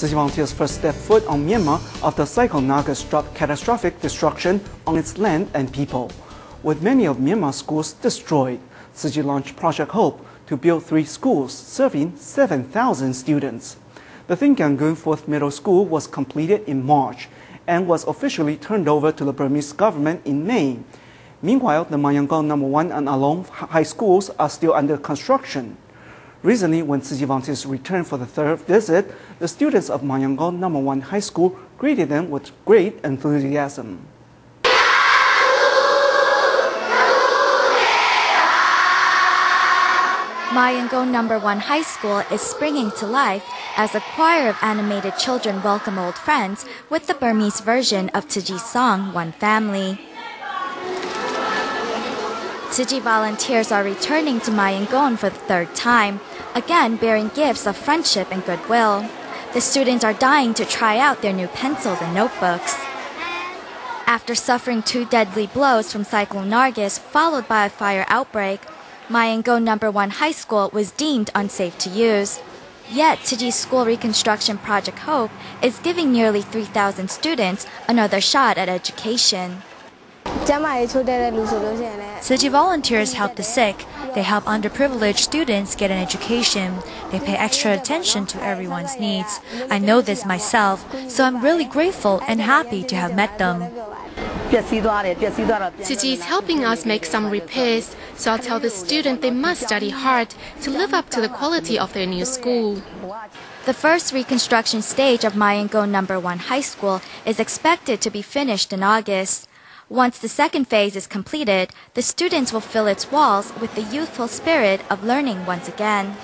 Chi volunteers first stepped foot on Myanmar after Cyclone Nargis struck catastrophic destruction on its land and people. With many of Myanmar's schools destroyed, Tzu launched Project Hope to build three schools serving 7,000 students. The Thingangyun 4th Middle School was completed in March and was officially turned over to the Burmese government in May. Meanwhile, the Mayangone number 1 and Ahlone high schools are still under construction. Recently, when Chi volunteers returned for the third visit, the students of Mayangone number 1 high school greeted them with great enthusiasm. Mayangone Number 1 High School is springing to life as a choir of animated children welcome old friends with the Burmese version of Chi's song One Family. Tzu volunteers are returning to Mayangone for the third time, again bearing gifts of friendship and goodwill. The students are dying to try out their new pencils and notebooks. After suffering two deadly blows from Cyclone Nargis followed by a fire outbreak, Mayangone Number 1 High School was deemed unsafe to use. Yet, Chi's school reconstruction project Hope is giving nearly 3,000 students another shot at education. Tzu Chi volunteers help the sick. They help underprivileged students get an education. They pay extra attention to everyone's needs. I know this myself, so I'm really grateful and happy to have met them. Tzu Chi is helping us make some repairs, so I'll tell the student they must study hard to live up to the quality of their new school. The first reconstruction stage of Mayangone Number 1 High School is expected to be finished in August. Once the second phase is completed, the students will fill its walls with the youthful spirit of learning once again.